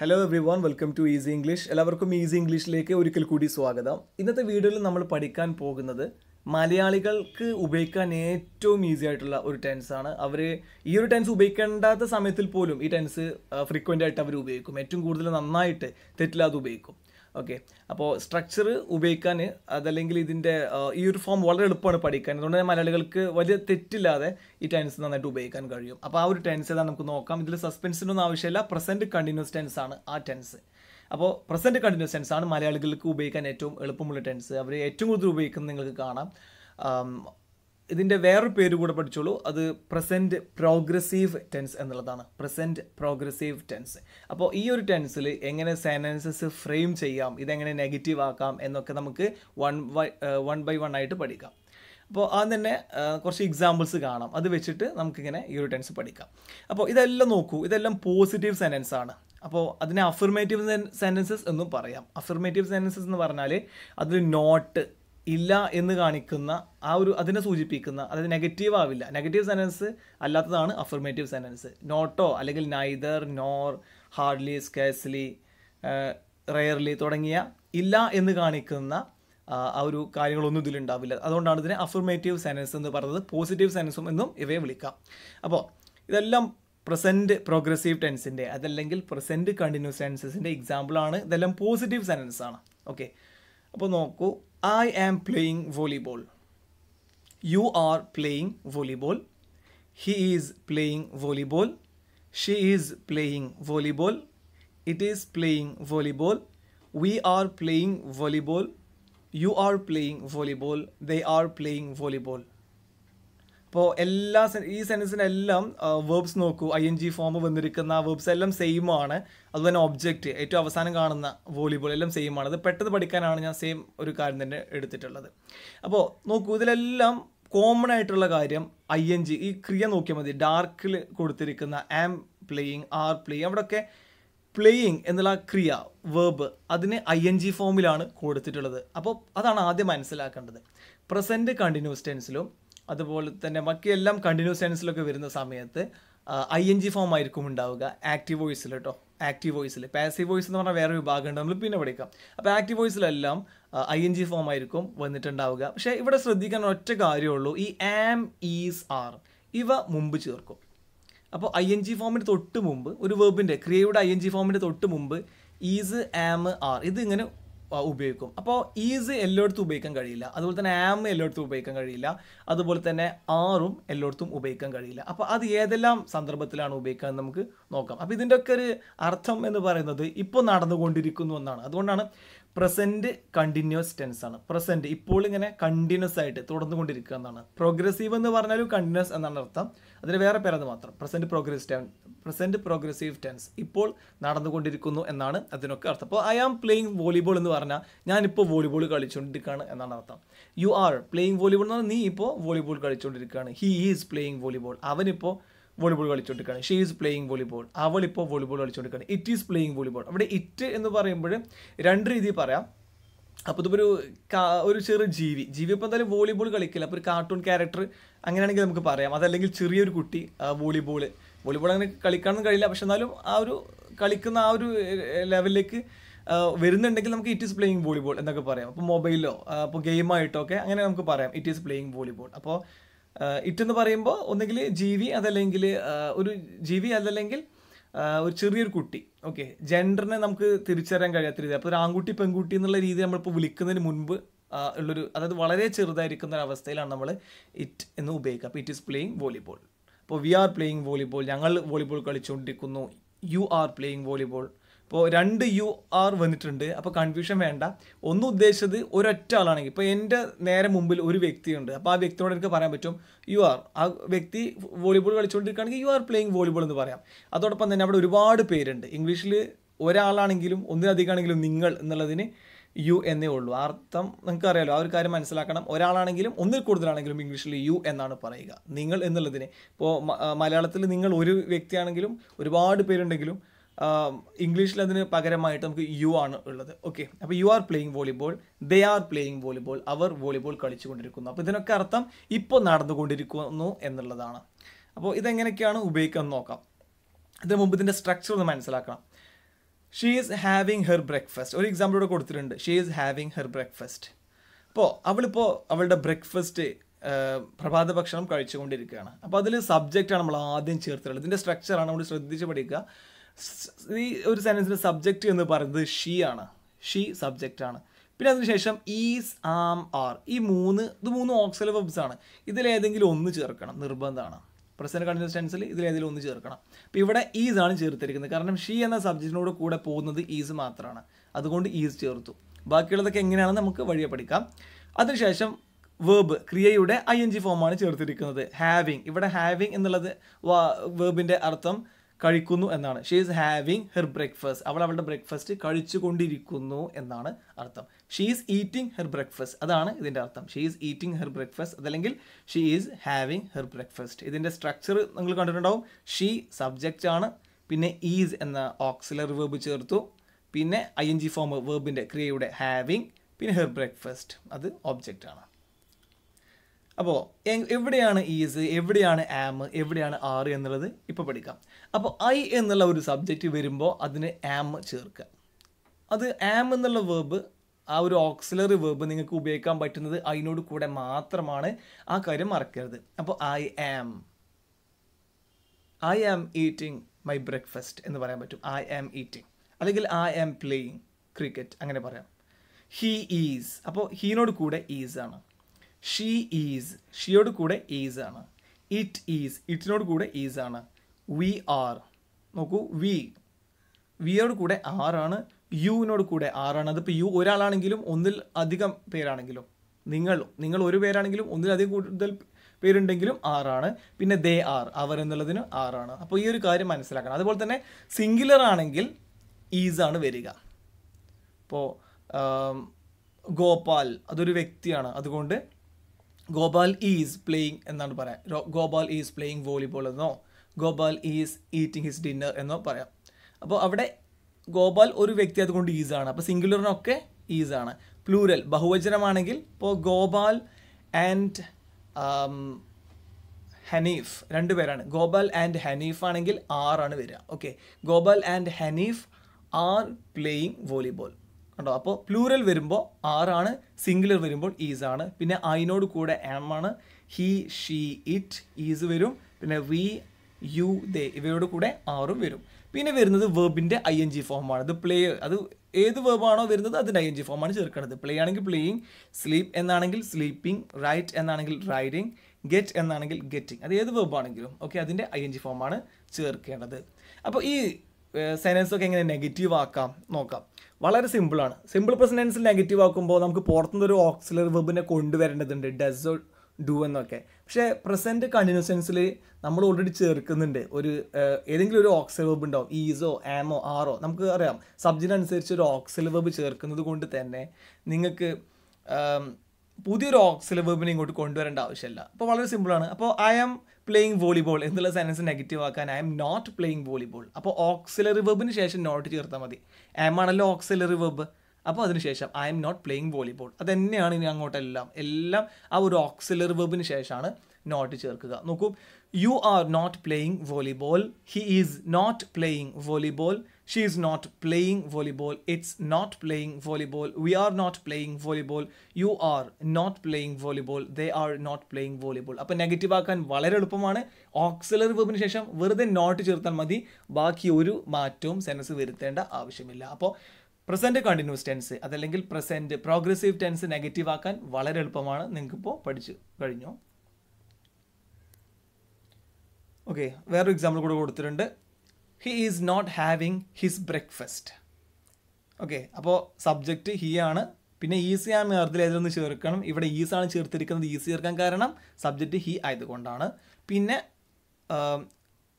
Hello everyone welcome to easy English എല്ലാവർക്കും ഈസി ഇംഗ്ലീഷിലേക്ക് ഒരിക്കൽ കൂടി സ്വാഗതം. ഇന്നത്തെ വീഡിയോയിൽ നമ്മൾ പഠിക്കാൻ പോകുന്നത് മലയാളികൾക്ക് ഉപയോഗിക്കാൻ ഏറ്റവും ഈസി ആയിട്ടുള്ള ഒരു ടെൻസാണ് അവർ ഈ ഒരു ടെൻസ് ഉപയോഗിക്കേണ്ടാത്ത സമയത്തിൽ പോലും ഈ ടെൻസ് ഫ്രീക്വന്റ് ആയിട്ട് അവർ ഉപയോഗിക്കും. ഏറ്റവും കൂടുതൽ നന്നായിട്ട് തെറ്റില്ലാതെ ഉപയോഗിക്കും. ഓക്കെ അപ്പോൾ സ്ട്രക്ചർ ഉപയോഗിക്കാൻ അതല്ലെങ്കിൽ ഇതിന്റെ ഈ ഒരു ഫോം വളരെ എളുപ്പമാണ് പഠിക്കാൻ. അതുകൊണ്ട് തന്നെ മലയാളികൾക്ക് വലിയ തെറ്റില്ലാതെ ഈ ടെൻസ് നന്നായിട്ട് ഉപയോഗിക്കാൻ കഴിയും. അപ്പോൾ ആ ഒരു ടെൻസ് ഏതാണ് നമുക്ക് നോക്കാം. ഇതിൽ സസ്പെൻസിനൊന്നും ആവശ്യമില്ല. പ്രസന്റ് കണ്ടിന്യൂസ് ടെൻസ് ആണ് ആ ടെൻസ് അപ്പോൾ പ്രസന്റ് കണ്ടിന്യൂസ് ടെൻസ് ആണ് മലയാളികൾക്ക് ഉപയോഗിക്കാൻ ഏറ്റവും എളുപ്പമുള്ള ടെൻസ് അവർ ഏറ്റവും കൂടുതൽ ഉപയോഗിക്കുന്നത് നിങ്ങൾക്ക് കാണാം. ഇതിന്റെ വേറൊരു പേര് കൂടെ പഠിച്ചോളൂ. അത് പ്രസന്റ് പ്രോഗ്രസീവ് ടെൻസ് എന്നുള്ളതാണ്. പ്രസന്റ് പ്രോഗ്രസീവ് ടെൻസ് അപ്പോൾ ഈ ഒരു ടെൻസിൽ എങ്ങനെ സെനൻസസ് ഫ്രെയിം ചെയ്യാം ഇതെങ്ങനെ നെഗറ്റീവ് ആക്കാം എന്നൊക്കെ നമുക്ക് one by one by one ആയിട്ട് പഠിക്കാം. അപ്പോൾ ആദ്യം തന്നെ കുറച്ച് എക്സാമ്പിൾസ് കാണാം. അത് വെച്ചിട്ട് നമുക്കിങ്ങനെ ഈ ഒരു ടെൻസ് പഠിക്കാം. അപ്പോൾ ഇതെല്ലാം നോക്കൂ. ഇതെല്ലാം പോസിറ്റീവ് സെനൻസ് ആണ്. അപ്പോൾ അതിനെ അഫർമേറ്റീവ് സെന്റൻസസ് എന്നും പറയാം. അഫർമേറ്റീവ് സെന്റൻസസ് എന്ന് പറഞ്ഞാൽ അതിൽ നോട്ട് ഇല്ല എന്ന് കാണിക്കുന്ന ആ ഒരു അതിനെ സൂചിപ്പിക്കുന്ന അതായത് നെഗറ്റീവ് ആവില്ല. നെഗറ്റീവ് സെന്റൻസ് അല്ലാത്തതാണ് അഫർമേറ്റീവ് സെന്റൻസ് നോട്ടോ അല്ലെങ്കിൽ neither nor hardly scarcely rarely തുടങ്ങിയ ഇല്ല എന്ന് കാണിക്കുന്ന ആ, ഒരു കാര്യങ്ങളൊന്നും ഇതിലുണ്ടാവില്ല അതുകൊണ്ടാണ് ഇതിനെ അഫർമേറ്റീവ് സെന്റൻസ് എന്ന് പറയുന്നത് പോസിറ്റീവ് സെന്റൻസും എന്നും ഇവയെ വിളിക്കാം. അപ്പോൾ ഇതെല്ലാം പ്രസന്റ് പ്രോഗ്രസീവ് ടെൻസിന്റെ അതല്ലെങ്കിൽ പ്രസന്റ് കണ്ടിന്യൂസ് ടെൻസസിന്റെ എക്സാമ്പിളാണ് ഇതെല്ലാം പോസിറ്റീവ് സെന്റൻസ് ആണ്. ഓക്കെ അപ്പോൾ നോക്കൂ. I am playing volleyball. You are playing volleyball. He is playing volleyball. She is playing volleyball. It is playing volleyball. We are playing volleyball. You are playing volleyball. They are playing volleyball. അപ്പോൾ എല്ലാ ഈ സെന്റൻസിനെല്ലാം verbs നോക്കൂ. I N G form വന്നിരിക്കുന്ന verbs എല്ലാം same ആണ്. അതുപോലെ object ഏറ്റവും അവസാനം കാണുന്ന വോളിബോൾ എല്ലാം സെയിം ആണ്. അത് പെട്ടെന്ന് പഠിക്കാനാണ് ഞാൻ സെയിം ഒരു കാര്യം തന്നെ എടുത്തിട്ടുള്ളത്. അപ്പോൾ നോക്കൂ ഇതിലെല്ലാം കോമൺ ആയിട്ടുള്ള കാര്യം ഐ എൻ ജി ഈ ക്രിയ നോക്കിയാൽ മതി. ഡാർക്കിൽ കൊടുത്തിരിക്കുന്ന ആം പ്ലേയിങ് ആർ പ്ലേയിങ് അവിടെയൊക്കെ പ്ലേയിങ് എന്നുള്ള ക്രിയ വേർബ് അതിന് ഐ എൻ ജി ഫോമിലാണ് കൊടുത്തിട്ടുള്ളത്. അപ്പോൾ അതാണ് ആദ്യം മനസ്സിലാക്കേണ്ടത്. പ്രസന്റ് കണ്ടിന്യൂസ് ടെൻസിലും അതുപോലെ തന്നെ ബാക്കി എല്ലാം കണ്ടിന്യൂസ് സെൻസിലൊക്കെ വരുന്ന സമയത്ത് ഐ എൻ ജി ഫോം ആയിരിക്കും ഉണ്ടാവുക. ആക്റ്റീവ് വോയിസിൽ കേട്ടോ ആക്റ്റീവ് വോയിസിൽ പാസീവ് വോയിസ് എന്ന് പറഞ്ഞാൽ വേറെ വിഭാഗമുണ്ട്. നമ്മൾ പിന്നെ പഠിക്കാം. അപ്പോൾ ആക്റ്റീവ് വോയിസിലെല്ലാം ഐ എൻ ജി ഫോം ആയിരിക്കും വന്നിട്ടുണ്ടാവുക. പക്ഷേ ഇവിടെ ശ്രദ്ധിക്കാൻ ഒറ്റ കാര്യമുള്ളൂ. ഈ ആം ഈസ് ആർ ഇവ മുമ്പ് ചേർക്കും. അപ്പോൾ ഐ എൻ ജി ഫോമിന് തൊട്ട് മുമ്പ് ഒരു വേബിന്റെ ക്രിയയുടെ ഐ എൻ ജി ഫോമിന്റെ തൊട്ട് മുമ്പ് ഈസ് ആം ആർ ഇത് ഇങ്ങനെ ഉപയോഗിക്കും. അപ്പോൾ ഈസ് എല്ലായിടത്തും ഉപയോഗിക്കാൻ കഴിയില്ല. അതുപോലെ തന്നെ ആം എല്ലായിടത്തും ഉപയോഗിക്കാൻ കഴിയില്ല. അതുപോലെ തന്നെ ആറും എല്ലായിടത്തും ഉപയോഗിക്കാൻ കഴിയില്ല. അപ്പോൾ അത് ഏതെല്ലാം സന്ദർഭത്തിലാണ് ഉപയോഗിക്കുക എന്ന് നമുക്ക് നോക്കാം. അപ്പോൾ ഇതിന്റെയൊക്കെ ഒരു അർത്ഥം എന്ന് പറയുന്നത് ഇപ്പോൾ നടന്നുകൊണ്ടിരിക്കുന്നു എന്നാണ്. അതുകൊണ്ടാണ് പ്രസന്റ് കണ്ടിന്യൂസ് ടെൻസ് ആണ്. പ്രസന്റ് ഇപ്പോൾ ഇങ്ങനെ കണ്ടിന്യൂസ് ആയിട്ട് തുടർന്നു കൊണ്ടിരിക്കുക എന്നാണ് പ്രോഗ്രസീവ് എന്ന് പറഞ്ഞാലും കണ്ടിന്യൂസ് എന്നാണ് അർത്ഥം. അതിന് വേറെ പേരത് മാത്രം. Present progress tense present progressive tense ഇപ്പോൾ നടന്നുകൊണ്ടിരിക്കുന്നു എന്നാണ് അതിനൊക്കെ അർത്ഥം. അപ്പോൾ ഐ ആം പ്ലേയിങ് വോളിബോൾ എന്ന് പറഞ്ഞാൽ ഞാനിപ്പോൾ വോളിബോൾ കളിച്ചുകൊണ്ടിരിക്കുകയാണ് എന്നാണ് അർത്ഥം. യു ആർ പ്ലേയിങ് വോളിബോൾ എന്ന് പറഞ്ഞാൽ നീ ഇപ്പോൾ വോളിബോൾ കളിച്ചുകൊണ്ടിരിക്കുകയാണ്. ഹി ഈസ് പ്ലേയിങ് വോളിബോൾ അവനിപ്പോൾ വോളിബോൾ കളിച്ചുകൊണ്ടിരിക്കുകയാണ് ഷീ ഈസ് പ്ലേയിങ് വോളിബോൾ അവൾ ഇപ്പോൾ വോളിബോൾ കളിച്ചുകൊണ്ടിരിക്കുകയാണ് ഇറ്റ് ഈസ് പ്ലേയിങ് വോളിബോൾ അവിടെ ഇറ്റ് എന്ന് പറയുമ്പോൾ രണ്ട് രീതിയിൽ പറയാം. അപ്പോൾ ഇതിപ്പോൾ ഒരു ഒരു ചെറു ജീവി. ജീവി ഇപ്പോൾ എന്തായാലും വോളിബോൾ കളിക്കില്ല. അപ്പോൾ ഒരു കാർട്ടൂൺ ക്യാരക്ടർ അങ്ങനെയാണെങ്കിൽ നമുക്ക് പറയാം. അതല്ലെങ്കിൽ ചെറിയൊരു കുട്ടി വോളിബോൾ. വോളിബോൾ അങ്ങനെ കളിക്കാനൊന്നും കഴിയില്ല. പക്ഷെ എന്നാലും ആ ഒരു കളിക്കുന്ന ആ ഒരു ലെവലിലേക്ക് വരുന്നുണ്ടെങ്കിൽ നമുക്ക് ഇറ്റ് ഈസ് പ്ലേയിങ് വോളിബോൾ എന്നൊക്കെ പറയാം. അപ്പോൾ മൊബൈലോ അപ്പോൾ ഗെയിമായിട്ടോ ഒക്കെ അങ്ങനെ നമുക്ക് പറയാം. ഇറ്റ് ഈസ് പ്ലേയിങ് വോളിബോൾ അപ്പോൾ ഇറ്റ് എന്ന് പറയുമ്പോൾ ഒന്നുകിൽ ജീവി അതല്ലെങ്കിൽ ഒരു ജീവി അതല്ലെങ്കിൽ ഒരു ചെറിയൊരു കുട്ടി. ഓക്കെ. ജെൻഡറിനെ നമുക്ക് തിരിച്ചറിയാൻ കഴിയാത്ത രീതി അപ്പോൾ ഒരു ആൺകുട്ടി പെൺകുട്ടി എന്നുള്ള രീതി നമ്മളിപ്പോൾ വിളിക്കുന്നതിന് മുൻപ് ഉള്ളൊരു അതായത് വളരെ ചെറുതായിരിക്കുന്ന ഒരു അവസ്ഥയിലാണ് നമ്മൾ ഇറ്റ് എന്ന് ഉപയോഗിക്കുക. അപ്പോൾ ഇറ്റ് ഈസ് പ്ലേയിങ് വോളിബോൾ. അപ്പോൾ വി ആർ പ്ലേയിങ് വോളിബോൾ. ഞങ്ങൾ വോളിബോൾ കളിച്ചുകൊണ്ടിരിക്കുന്നു യു ആർ പ്ലേയിങ് വോളിബോൾ. ഇപ്പോൾ രണ്ട് യു ആർ വന്നിട്ടുണ്ട്. അപ്പോൾ കൺഫ്യൂഷൻ വേണ്ട. ഒന്ന് ഉദ്ദേശിച്ചത് ഒരൊറ്റ ആളാണെങ്കിൽ. ഇപ്പോൾ എന്റെ നേരെ മുമ്പിൽ ഒരു വ്യക്തിയുണ്ട്. അപ്പോൾ ആ വ്യക്തിയോട് എനിക്ക് പറയാൻ പറ്റും യു ആർ. ആ വ്യക്തി വോളിബോൾ കളിച്ചുകൊണ്ടിരിക്കുകയാണെങ്കിൽ യു ആർ പ്ലേയിങ് വോളിബോൾ എന്ന് പറയാം. അതോടൊപ്പം തന്നെ അവിടെ ഒരുപാട് പേരുണ്ട്. ഇംഗ്ലീഷിൽ ഒരാളാണെങ്കിലും ഒന്നിലധികമാണെങ്കിലും നിങ്ങൾ എന്നുള്ളതിന് യു എന്നേ ഉള്ളൂ. അർത്ഥം നിങ്ങൾക്ക് അറിയാലോ. ആ ഒരു കാര്യം മനസ്സിലാക്കണം. ഒരാളാണെങ്കിലും ഒന്നിൽ കൂടുതലാണെങ്കിലും ഇംഗ്ലീഷിൽ യു എന്നാണ് പറയുക. നിങ്ങൾ എന്നുള്ളതിന്. ഇപ്പോൾ മലയാളത്തിൽ നിങ്ങൾ ഒരു വ്യക്തിയാണെങ്കിലും ഒരുപാട് പേരുണ്ടെങ്കിലും ഇംഗ്ലീഷിൽ അതിന് പകരമായിട്ട് നമുക്ക് യു ആണ് ഉള്ളത്. ഓക്കെ അപ്പോൾ you are playing volleyball they are playing volleyball our volleyball കളിച്ചുകൊണ്ടിരിക്കുന്നു. അപ്പോൾ ഇതിനൊക്കെ അർത്ഥം ഇപ്പോൾ നടന്നുകൊണ്ടിരിക്കുന്നു എന്നുള്ളതാണ്. അപ്പോൾ ഇതെങ്ങനെയൊക്കെയാണ് ഉപയോഗിക്കാൻ നോക്കാം. ഇതിന് മുമ്പ് ഇതിന്റെ സ്ട്രക്ചർ ഒന്ന് മനസ്സിലാക്കണം. She is having her breakfast ഒരു എക്സാമ്പിൾ ഇവിടെ കൊടുത്തിട്ടുണ്ട്. She is having her breakfast അപ്പോൾ അവളിപ്പോൾ അവളുടെ ബ്രേക്ക്ഫാസ്റ്റ് പ്രഭാത ഭക്ഷണം കഴിച്ചുകൊണ്ടിരിക്കുകയാണ്. അപ്പോൾ അതിൽ സബ്ജക്റ്റാണ് നമ്മൾ ആദ്യം ചേർത്തിട്ടുള്ളത്. ഇതിന്റെ സ്ട്രക്ചറാണ് നമ്മൾ ശ്രദ്ധിച്ച് പഠിക്കുക. ഈ ഒരു സെന്റൻസിന്റെ സബ്ജക്റ്റ് എന്ന് പറയുന്നത് ഷീ ആണ്. ഷീ സബ്ജക്റ്റ് ആണ്. പിന്നെ അതിനുശേഷം ഈസ് ആം ആർ ഈ മൂന്ന് ഇത് മൂന്ന് ഓക്സൽ വെബ്സ് ആണ്. ഇതിലേതെങ്കിലും ഒന്ന് ചേർക്കണം നിർബന്ധമാണ്. പ്രസന്റ് കണ്ടിന്യൂസ് ടെൻസിൽ ഇതിലേതെങ്കിലും ഒന്ന് ചേർക്കണം. അപ്പോൾ ഇവിടെ ഈസ് ആണ് ചേർത്തിരിക്കുന്നത്. കാരണം ഷീ എന്ന സബ്ജക്റ്റിനോട് കൂടെ പോകുന്നത് ഈസ് മാത്രമാണ്. അതുകൊണ്ട് ഈസ് ചേർത്തു. ബാക്കിയുള്ളതൊക്കെ എങ്ങനെയാണെന്ന് നമുക്ക് വഴിയെ പഠിക്കാം. അതിനുശേഷം വേർബ് ക്രിയയുടെ ഐ എൻ ജി ഫോമാണ് ചേർത്തിരിക്കുന്നത്. ഹാവിങ് ഇവിടെ ഹാവിങ് എന്നുള്ളത് വേർബിന്റെ അർത്ഥം കഴിക്കുന്നു എന്നാണ്. She is having her breakfast അവൾ അവളുടെ ബ്രേക്ക്ഫാസ്റ്റ് കഴിച്ചുകൊണ്ടിരിക്കുന്നു എന്നാണ് അർത്ഥം. She is eating her breakfast അതാണ് ഇതിന്റെ അർത്ഥം. She is eating her breakfast അതല്ലെങ്കിൽ she is having her breakfast ഇതിന്റെ സ്ട്രക്ചർ നിങ്ങൾ കണ്ടിട്ടുണ്ടാവും. ഷീ സബ്ജക്റ്റ് ആണ്. പിന്നെ ഈസ് എന്ന ഓക്സിലർ വേർബ് ചേർത്തു. പിന്നെ ഐ എൻ ജി ഫോം വേർബിന്റെ ക്രിയയുടെ ഹാവിങ് പിന്നെ ഹെർ ബ്രേക്ക്ഫാസ്റ്റ് അത് ഒബ്ജക്റ്റ് ആണ്. അപ്പോൾ എവിടെയാണ് ഈസ് എവിടെയാണ് ആം എവിടെയാണ് ആർ എന്നുള്ളത് ഇപ്പോൾ പഠിക്കാം. അപ്പോൾ ഐ എന്നുള്ള ഒരു സബ്ജക്റ്റ് വരുമ്പോൾ അതിന് ആം ചേർക്കുക അത് ആം എന്നുള്ള വേർബ് ആ ഒരു ഓക്സിലറി വേർബ് നിങ്ങൾക്ക് ഉപയോഗിക്കാൻ പറ്റുന്നത് അതിനോട് കൂടെ മാത്രമാണ്. ആ കാര്യം മറക്കരുത്. അപ്പോൾ I am I am eating my breakfast എന്ന് പറയാൻ പറ്റും. ഐ ആം ഈറ്റിംഗ് അല്ലെങ്കിൽ ഐ ആം പ്ലേയിങ് ക്രിക്കറ്റ് അങ്ങനെ പറയാം. ഹീ ഈസ് അപ്പോൾ ഹീനോട് കൂടെ ഈസ് ആണ്. ഷീ ഈസ് ഷിയോട് കൂടെ ഈസ് ആണ്. ഇറ്റ് ഈസ് ഇറ്റിനോട് കൂടെ ഈസ് ആണ്. വി ആർ നോക്കൂ വി വിയോട് കൂടെ ആറാണ് യുവിനോട് കൂടെ ആറാണ് അതിപ്പോൾ യു ഒരാളാണെങ്കിലും ഒന്നിൽ അധികം പേരാണെങ്കിലും നിങ്ങൾ നിങ്ങൾ ഒരു പേരാണെങ്കിലും ഒന്നിലധികം കൂടുതൽ പേരുണ്ടെങ്കിലും ആറാണ് പിന്നെ ദേ ആർ അവർ എന്നുള്ളതിന് ആറാണ് അപ്പോൾ ഈ ഒരു കാര്യം മനസ്സിലാക്കണം. അതുപോലെ തന്നെ സിംഗുലർ ആണെങ്കിൽ ഈസ് ആണ് വരിക. ഇപ്പോൾ ഗോപാൽ അതൊരു വ്യക്തിയാണ്. അതുകൊണ്ട് ഗോപാൽ ഈസ് പ്ലേയിങ് എന്നാണ് പറയാം. ഗോപാൽ ഈസ് പ്ലേയിങ് വോളിബോൾ എന്നോ Gopal is eating his dinner എന്നോ പറയാം. അപ്പോൾ അവിടെ ഗോപാൽ ഒരു വ്യക്തി അതുകൊണ്ട് ഈസ് ആണ്. അപ്പോൾ സിംഗുലറിനൊക്കെ ഈസ് ആണ്. പ്ലൂരൽ ബഹുവചനമാണെങ്കിൽ ഇപ്പോൾ ഗോപാൽ ആൻഡ് ഹനീഫ് രണ്ട് പേരാണ്. ഗോപാൽ ആൻഡ് ഹനീഫ് ആണെങ്കിൽ ആറാണ് വരിക. Okay. Gopal and Hanif are playing volleyball. കണ്ടോ? അപ്പോൾ പ്ലൂറൽ വരുമ്പോൾ ആറാണ് സിംഗുലർ വരുമ്പോൾ ഈസ് ആണ്. പിന്നെ ഐനോട് കൂടെ എം ആണ്. ഹി ഷീ ഇറ്റ് ഈസ് വരും. പിന്നെ വി യു ദേ ഇവയോട് കൂടെ ആറും വരും. പിന്നെ വരുന്നത് വേർബിന്റെ ഐ എൻ ജി ഫോമാണ് അത് പ്ലേ അത് ഏത് വേർബാണോ വരുന്നത് അതിന്റെ ഐ എൻ ജി ഫോമാണ് ചേർക്കുന്നത്. പ്ലേ ആണെങ്കിൽ പ്ലേയിങ് സ്ലീപ്പ് എന്നാണെങ്കിൽ സ്ലീപ്പിംഗ് റൈറ്റ് എന്നാണെങ്കിൽ റൈഡിങ് ഗെറ്റ് എന്നാണെങ്കിൽ ഗെറ്റിംഗ് അത് ഏത് വേർബാണെങ്കിലും ഓക്കെ അതിന്റെ ഐ എൻ ജി ഫോമാണ് ചേർക്കേണ്ടത്. അപ്പോൾ ഈ സെനൻസ് ഒക്കെ എങ്ങനെ നെഗറ്റീവ് ആക്കാം നോക്കാം. വളരെ സിമ്പിളാണ് സിമ്പിൾ പ്രസന്റൻസിൽ നെഗറ്റീവ് ആക്കുമ്പോൾ നമുക്ക് പുറത്തുനിന്ന് ഒരു ഓക്സിലർ വെബിനെ കൊണ്ടുവരേണ്ടതുണ്ട്. ഡസ് ഡു എന്നൊക്കെ. പക്ഷേ പ്രസന്റ് കണ്ടിന്യൂസ് സെൻസിൽ നമ്മൾ ഓൾറെഡി ചേർക്കുന്നുണ്ട്. ഒരു ഏതെങ്കിലും ഒരു ഓക്സിലർ വെബ് ഉണ്ടാവും. ഈസോ ആമോ ആറോ നമുക്ക് അറിയാം. സബ്ജക്റ്റ് അനുസരിച്ച് ഒരു ഓക്സിലർ വെബ് ചേർക്കുന്നത് കൊണ്ട് തന്നെ നിങ്ങൾക്ക് പുതിയൊരു ഓക്സിലർ വെബിനെ ഇങ്ങോട്ട് കൊണ്ടുവരേണ്ട ആവശ്യമില്ല. അപ്പോൾ വളരെ സിമ്പിളാണ് അപ്പോൾ ഐ ആം പ്ലേയിങ് വോളിബോൾ എന്നുള്ള സെന്റൻസ് നെഗറ്റീവ് ആക്കാൻ I M not playing volleyball അപ്പോൾ ഓക്സിലറി വെബിന് ശേഷം നോട്ട് ചേർത്താൽ മതി. ആം ആണല്ലോ ഓക്സിലറി വെബ് അപ്പോൾ അതിനുശേഷം I am not playing volleyball അത് തന്നെയാണ് ഇനി അങ്ങോട്ടെല്ലാം. എല്ലാം ആ ഒരു ഓക്സിലറി വെബിന് ശേഷമാണ് നോട്ട് ചേർക്കുക. നോക്കൂ you are not playing volleyball he is not playing volleyball she is not playing volleyball it's not playing volleyball we are not playing volleyball you are not playing volleyball they are not playing volleyball അപ്പോൾ negative ആക്കാൻ വളരെ എളുപ്പമാണ്. Auxiliary വെബിന് ശേഷം വെറുതെ not ചേർത്താൽ മതി. ബാക്കി ഒരു മാറ്റവും സെൻസ് വരുത്തേണ്ട ആവശ്യമില്ല. അപ്പോൾ പ്രസന്റ് കണ്ടിന്യൂസ് ടെൻസ് അതല്ലെങ്കിൽ പ്രസന്റ് പ്രോഗ്രസീവ് ടെൻസ് നെഗറ്റീവ് ആക്കാൻ വളരെ എളുപ്പമാണ്. നിങ്ങൾക്കിപ്പോൾ പഠിച്ചു കഴിഞ്ഞു. ഓക്കെ വേറൊരു എക്സാമ്പിൾ കൂടെ കൊടുത്തിട്ടുണ്ട്. He is not having his breakfast okay അപ്പോൾ സബ്ജക്റ്റ് ഹി ആണ്. പിന്നെ ഈസി ആ മേർത്തിൽ ഏതൊന്ന് ചേർക്കണം. ഇവിടെ ഈസ് ആണ് ചേർത്തിരിക്കുന്നത് ഈസി ചേർക്കാൻ കാരണം സബ്ജക്റ്റ് ഹി ആയതുകൊണ്ടാണ്. പിന്നെ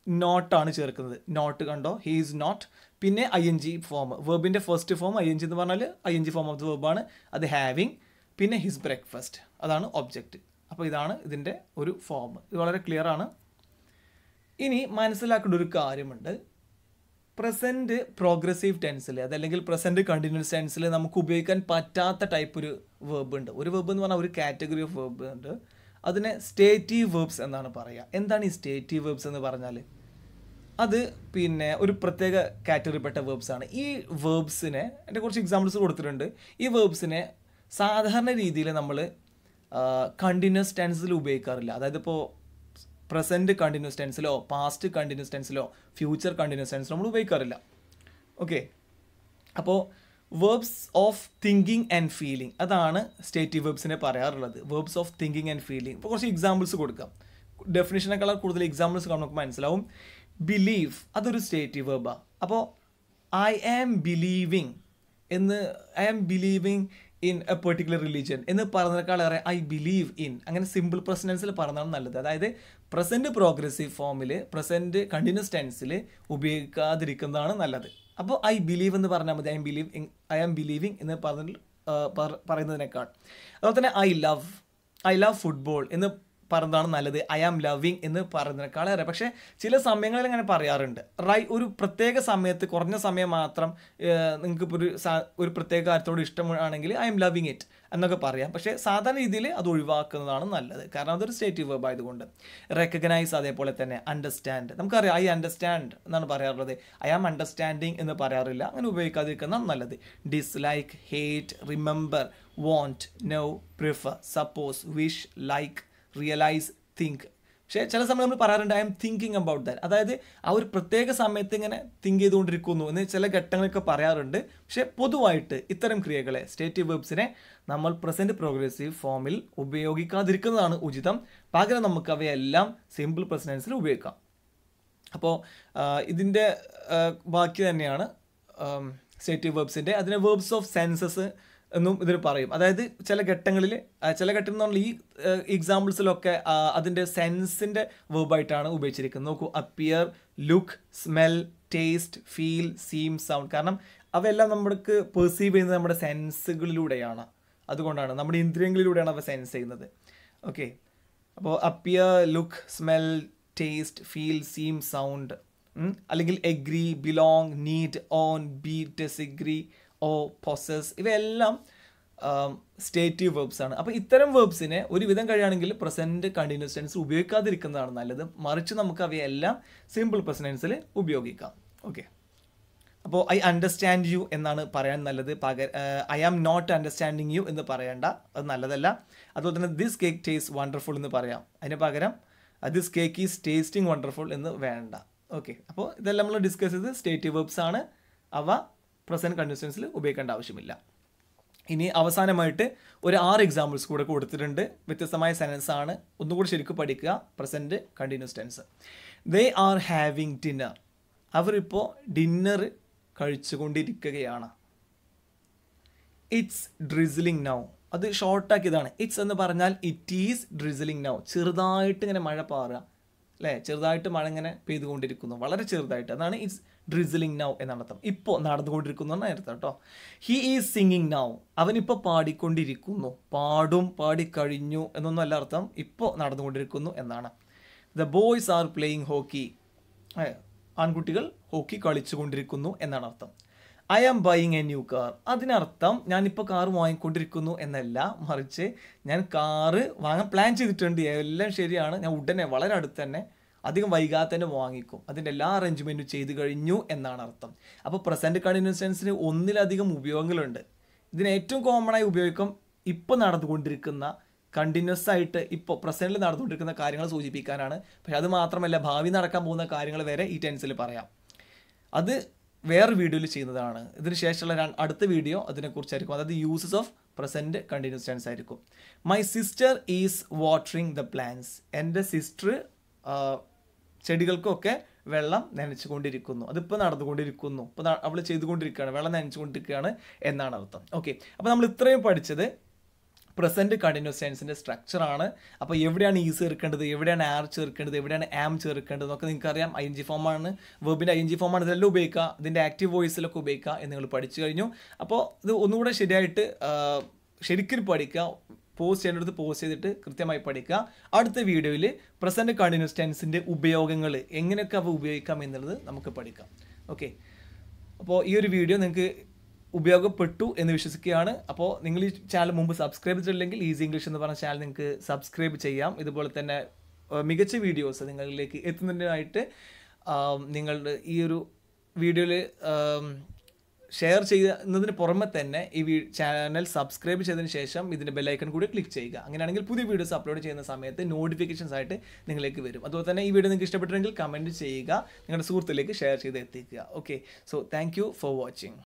നോട്ടാണ് ചേർക്കുന്നത്. നോട്ട് കണ്ടോ? ഹി ഈസ് നോട്ട് പിന്നെ I N G form വെർബിന്റെ first form I N G എന്ന് പറഞ്ഞാൽ I N G form of the വെർബാണ് അത് ഹാവിങ് പിന്നെ ഹിസ് ബ്രേക്ക്ഫാസ്റ്റ് അതാണ് ഒബ്ജക്റ്റ് അപ്പോൾ ഇതാണ് ഇതിന്റെ ഒരു ഫോം ഇത് വളരെ ക്ലിയർ ആണ്. ഇനി മനസ്സിലാക്കേണ്ട ഒരു കാര്യമുണ്ട്. പ്രസന്റ് പ്രോഗ്രസീവ് ടെൻസിൽ അതല്ലെങ്കിൽ പ്രസന്റ് കണ്ടിന്യൂസ് ടെൻസിൽ നമുക്ക് ഉപയോഗിക്കാൻ പറ്റാത്ത ടൈപ്പ് ഒരു വേർബ് ഉണ്ട്. ഒരു വേർബ് എന്ന് പറഞ്ഞാൽ ഒരു കാറ്റഗറി ഓഫ് വേർബ് ഉണ്ട്. അതിനെ സ്റ്റേറ്റീവ് വേർബ്സ് എന്നാണ് പറയുക. എന്താണ് ഈ സ്റ്റേറ്റീവ് വേർബ്സ് എന്ന് പറഞ്ഞാൽ അത് പിന്നെ ഒരു പ്രത്യേക കാറ്റഗറിപ്പെട്ട വേർബ്സ് ആണ്. ഈ വേർബ്സിനെ എന്റെ കുറച്ച് എക്സാമ്പിൾസ് കൊടുത്തിട്ടുണ്ട്. ഈ വേർബ്സിനെ സാധാരണ രീതിയിൽ നമ്മൾ കണ്ടിന്യൂസ് ടെൻസിൽ ഉപയോഗിക്കാറില്ല. അതായത് ഇപ്പോൾ പ്രസന്റ് കണ്ടിന്യൂസ് ടെൻസിലോ പാസ്റ്റ് കണ്ടിന്യൂസ് ടെൻസിലോ ഫ്യൂച്ചർ കണ്ടിന്യൂസ് ടെൻസിലോ നമ്മൾ ഉപയോഗിക്കാറില്ല. ഓക്കെ അപ്പോൾ verbs of thinking and feeling അതാണ് സ്റ്റേറ്റീവ് വേർബ്സിനെ പറയാറുള്ളത്. Verbs of thinking and feeling ഇപ്പോൾ കുറച്ച് എക്സാമ്പിൾസ് കൊടുക്കാം. ഡെഫിനേഷനേക്കാൾ കൂടുതൽ എക്സാമ്പിൾസ് നമുക്ക് മനസ്സിലാവും. ബിലീവ് അതൊരു സ്റ്റേറ്റീവ് വേർബാണ് അപ്പോൾ ഐ ആം ബിലീവിങ് എന്ന് I am believing in a particular religion എന്ന് പറഞ്ഞതിനേക്കാളേറെ ഐ ബിലീവ് ഇൻ അങ്ങനെ സിമ്പിൾ പ്രസന്റൻസിൽ പറഞ്ഞാണ് നല്ലത്. അതായത് പ്രസന്റ് പ്രോഗ്രസീവ് ഫോമിൽ പ്രസന്റ് കണ്ടിന്യൂസ് ടെൻസിൽ ഉപയോഗിക്കാതിരിക്കുന്നതാണ് നല്ലത്. അപ്പോൾ ഐ ബിലീവ് എന്ന് പറഞ്ഞാൽ മതി. I'm believe I am believing എന്ന് പറഞ്ഞ പറയുന്നതിനേക്കാൾ. അതുപോലെ തന്നെ I love I love football എന്ന് പറയുന്നതാണ് നല്ലത്. ഐ ആം ലവിങ് എന്ന് പറയുന്നതിനേക്കാളേറെ പക്ഷേ ചില സമയങ്ങളിൽ അങ്ങനെ പറയാറുണ്ട്. റൈ ഒരു പ്രത്യേക സമയത്ത് കുറഞ്ഞ സമയം മാത്രം നിങ്ങൾക്ക് ഒരു ഒരു പ്രത്യേക കാര്യത്തോട് ഇഷ്ടമാണെങ്കിൽ ഐ എം ലവിങ് ഇറ്റ് എന്നൊക്കെ പറയാം. പക്ഷേ സാധാരണ രീതിയിൽ അത് ഒഴിവാക്കുന്നതാണ് നല്ലത്. കാരണം അതൊരു സ്റ്റേറ്റീവ് വെബ് ആയതുകൊണ്ട്. റെക്കഗ്നൈസ് അതേപോലെ തന്നെ. അണ്ടർസ്റ്റാൻഡ് നമുക്കറിയാം ഐ അണ്ടർസ്റ്റാൻഡ് എന്നാണ് പറയാറുള്ളത്. ഐ ആം അണ്ടർസ്റ്റാൻഡിങ് എന്ന് പറയാറില്ല. അങ്ങനെ ഉപയോഗിക്കാതിരിക്കുന്നതാണ് നല്ലത്. Dislike hate remember want know prefer suppose wish like realise think പക്ഷേ ചില സമയം നമ്മൾ പറയാറുണ്ട് I M thinking about that അതായത് ആ ഒരു പ്രത്യേക സമയത്ത് ഇങ്ങനെ തിങ്ക് ചെയ്തുകൊണ്ടിരിക്കുന്നു എന്ന് ചില ഘട്ടങ്ങളൊക്കെ പറയാറുണ്ട്. പക്ഷേ പൊതുവായിട്ട് ഇത്തരം ക്രിയകളെ സ്റ്റേറ്റീവ് വെബ്സിനെ നമ്മൾ പ്രസന്റ് പ്രോഗ്രസീവ് ഫോമിൽ ഉപയോഗിക്കാതിരിക്കുന്നതാണ് ഉചിതം. പകരം നമുക്ക് അവയെല്ലാം സിമ്പിൾ പ്രസൻസിൽ ഉപയോഗിക്കാം. അപ്പോൾ ഇതിന്റെ ബാക്കി തന്നെയാണ് സ്റ്റേറ്റീവ് വെബ്സിന്റെ അതിന് വേർബ്സ് ഓഫ് സെൻസസ് എന്നും ഇതിൽ പറയും. അതായത് ചില ഘട്ടങ്ങളിൽ ചില ഘട്ടം എന്ന് ഈ എക്സാമ്പിൾസിലൊക്കെ അതിന്റെ സെൻസിന്റെ വേർബായിട്ടാണ് ഉപയോഗിച്ചിരിക്കുന്നത്. നോക്കൂ appear look smell taste feel seem sound കാരണം അവയെല്ലാം നമ്മൾക്ക് പെർസീവ് ചെയ്യുന്നത് നമ്മുടെ സെൻസുകളിലൂടെയാണ് അതുകൊണ്ടാണ് നമ്മുടെ ഇന്ദ്രിയങ്ങളിലൂടെയാണ് അവ സെൻസ് ചെയ്യുന്നത്. ഓക്കെ അപ്പോൾ appear look smell taste feel seem sound അല്ലെങ്കിൽ agree belong need own be disagree owe possess ഇവയെല്ലാം സ്റ്റേറ്റീവ് വേർബ്സ് ആണ്. അപ്പോൾ ഇത്തരം വേർബ്സിനെ ഒരുവിധം കഴിയുകയാണെങ്കിൽ പ്രസന്റ് കണ്ടിന്യൂസ് ടെൻസ് ഉപയോഗിക്കാതിരിക്കുന്നതാണ് നല്ലത്. മറിച്ച് നമുക്ക് അവയെല്ലാം സിമ്പിൾ പ്രസന്റൻസിൽ ഉപയോഗിക്കാം. ഓക്കെ അപ്പോൾ ഐ അണ്ടർസ്റ്റാൻഡ് യു എന്നാണ് പറയാൻ നല്ലത്. പക I am not understanding you എന്ന് പറയേണ്ട. അത് നല്ലതല്ല. അതുപോലെ തന്നെ ദിസ് കേക്ക് ടേസ്റ്റ് വണ്ടർഫുൾ എന്ന് പറയാം. അതിന് പകരം this cake is tasting wonderful എന്ന് വേണ്ട. ഓക്കെ അപ്പോൾ ഇതെല്ലാം നമ്മൾ ഡിസ്കസ് ചെയ്ത് സ്റ്റേറ്റീവ് വേർബ്സ് ആണ്. അവ പ്രസന്റ് കണ്ടിന്യൂസ് ഉപയോഗിക്കേണ്ട ആവശ്യമില്ല. ഇനി അവസാനമായിട്ട് ഒരു ആറ് എക്സാമ്പിൾസ് കൂടെ കൊടുത്തിട്ടുണ്ട്. വ്യത്യസ്തമായ സെൻസ് ആണ്. ഒന്നുകൂടി ശരിക്കും പഠിക്കുക. Present continuous tense they are having dinner അവരിപ്പോൾ ഡിന്നർ കഴിച്ചുകൊണ്ടിരിക്കുകയാണ്. ഇറ്റ്സ് ഡ്രിസിലിംഗ് നൗ അത് ഷോർട്ടാക്കി ഇതാണ് ഇറ്റ്സ് എന്ന് പറഞ്ഞാൽ ഇറ്റ് ഈസ് ഡ്രിസിലിംഗ് നൗ ചെറുതായിട്ട് ഇങ്ങനെ മഴ പാറുക. അല്ലേ? ചെറുതായിട്ട് മഴ ഇങ്ങനെ പെയ്തുകൊണ്ടിരിക്കുന്നു. വളരെ ചെറുതായിട്ട്. അതാണ് ഇറ്റ്സ് ഡ്രിസിലിംഗ് നൗ എന്നാണ് അർത്ഥം. ഇപ്പോൾ നടന്നുകൊണ്ടിരിക്കുന്നു എന്നാണ് അർത്ഥം കേട്ടോ. ഹി ഈസ് സിംഗിങ് നൗ അവനിപ്പോൾ പാടിക്കൊണ്ടിരിക്കുന്നു. പാടും പാടിക്കഴിഞ്ഞു എന്നൊന്നും അല്ല അർത്ഥം. ഇപ്പോൾ നടന്നുകൊണ്ടിരിക്കുന്നു എന്നാണ്. The boys are playing hockey ആൺകുട്ടികൾ ഹോക്കി കളിച്ചുകൊണ്ടിരിക്കുന്നു എന്നാണ് അർത്ഥം. I am buying a new car അതിനർത്ഥം ഞാനിപ്പോൾ കാർ വാങ്ങിക്കൊണ്ടിരിക്കുന്നു എന്നല്ല. മറിച്ച് ഞാൻ കാറ് വാങ്ങാൻ പ്ലാൻ ചെയ്തിട്ടുണ്ട്. എല്ലാം ശരിയാണ്. ഞാൻ ഉടനെ വളരെ അടുത്ത് തന്നെ അധികം വൈകാതെ തന്നെ വാങ്ങിക്കും. അതിന്റെ എല്ലാ അറേഞ്ച്മെന്റും ചെയ്തു കഴിഞ്ഞു എന്നാണ് അർത്ഥം. അപ്പോൾ പ്രസന്റ് കണ്ടിന്യൂസൻസിന് ഒന്നിലധികം ഉപയോഗങ്ങളുണ്ട്. ഇതിന് ഏറ്റവും കോമൺ ആയി ഉപയോഗിക്കും ഇപ്പോൾ നടന്നുകൊണ്ടിരിക്കുന്ന കണ്ടിന്യൂസ് ആയിട്ട് ഇപ്പോൾ പ്രസന്റിൽ നടന്നുകൊണ്ടിരിക്കുന്ന കാര്യങ്ങൾ സൂചിപ്പിക്കാനാണ്. പക്ഷേ അത് മാത്രമല്ല ഭാവി നടക്കാൻ പോകുന്ന കാര്യങ്ങൾ വരെ ഈ ടെൻസിൽ പറയാം. അത് വേറെ വീഡിയോയിൽ ചെയ്യുന്നതാണ്. ഇതിന് ശേഷമുള്ള അടുത്ത വീഡിയോ അതിനെക്കുറിച്ചായിരിക്കും. അതായത് uses of present continuous tense ആയിരിക്കും. My sister is watering the plants എന്റെ സിസ്റ്റർ ചെടികൾക്കൊക്കെ വെള്ളം നനച്ചുകൊണ്ടിരിക്കുന്നു. അതിപ്പോൾ നടന്നുകൊണ്ടിരിക്കുന്നു. ഇപ്പോൾ അവൾ ചെയ്തുകൊണ്ടിരിക്കുകയാണ്. വെള്ളം നനച്ചുകൊണ്ടിരിക്കുകയാണ് എന്നാണ് അർത്ഥം. ഓക്കെ അപ്പോൾ നമ്മൾ ഇത്രയും പഠിച്ചത് പ്രസന്റ് കണ്ടിന്യൂസ് ടെൻസിന്റെ സ്ട്രക്ചറാണ് അപ്പോൾ എവിടെയാണ് ഈ ചേർക്കേണ്ടത്? എവിടെയാണ് ആർ ചേർക്കേണ്ടത്? എവിടെയാണ് ആം ചേർക്കേണ്ടത്? എന്നൊക്കെ നിങ്ങൾക്കറിയാം. ഐ എൻ ജി ഫോമാണ് വെബിന്റെ ഐ എൻ ജി ഫോമാണ് ഇതെല്ലാം ഉപയോഗിക്കുക. ഇതിന്റെ ആക്റ്റീവ് വോയിസിലൊക്കെ ഉപയോഗിക്കുക എന്ന് നിങ്ങൾ പഠിച്ചു കഴിഞ്ഞു. അപ്പോൾ ഇത് ഒന്നുകൂടെ ശരിയായിട്ട് ശരിക്കും പഠിക്കുക. പോസ്റ്റ് ചെയ്യേണ്ടത് പോസ്റ്റ് ചെയ്തിട്ട് കൃത്യമായി പഠിക്കുക. അടുത്ത വീഡിയോയിൽ പ്രസന്റ് കണ്ടിന്യൂസ് ടെൻസിന്റെ ഉപയോഗങ്ങൾ എങ്ങനെയൊക്കെ അവ ഉപയോഗിക്കാം എന്നുള്ളത് നമുക്ക് പഠിക്കാം. ഓക്കെ അപ്പോൾ ഈ ഒരു വീഡിയോ നിങ്ങൾക്ക് ഉപയോഗപ്പെട്ടു എന്ന് വിശ്വസിക്കുകയാണ്. അപ്പോൾ നിങ്ങൾ ഈ ചാനൽ മുമ്പ് സബ്സ്ക്രൈബ് ചെയ്തിട്ടില്ലെങ്കിൽ ഈസി ഇംഗ്ലീഷ് എന്ന് പറഞ്ഞ ചാനൽ നിങ്ങൾക്ക് സബ്സ്ക്രൈബ് ചെയ്യാം. ഇതുപോലെ തന്നെ മികച്ച വീഡിയോസ് നിങ്ങളിലേക്ക് എത്തുന്നതിനായിട്ട് നിങ്ങളുടെ ഈ ഒരു വീഡിയോയിൽ ഷെയർ ചെയ്യുന്നതിന് പുറമെ തന്നെ ഈ ചാനൽ സബ്സ്ക്രൈബ് ചെയ്തതിന് ശേഷം ഇതിന്റെ ബെല്ലൈക്കൺ കൂടി ക്ലിക്ക് ചെയ്യുക. അങ്ങനെയാണെങ്കിൽ പുതിയ വീഡിയോസ് അപ്ലോഡ് ചെയ്യുന്ന സമയത്ത് നോട്ടിഫിക്കേഷൻസ് ആയിട്ട് നിങ്ങളിലേക്ക് വരും. അതുപോലെ തന്നെ ഈ വീഡിയോ നിങ്ങൾക്ക് ഇഷ്ടപ്പെട്ടിട്ടുണ്ടെങ്കിൽ കമന്റ് ചെയ്യുക. നിങ്ങളുടെ സുഹൃത്തിലേക്ക് ഷെയർ ചെയ്ത് എത്തിക്കുക. Okay so thank for watching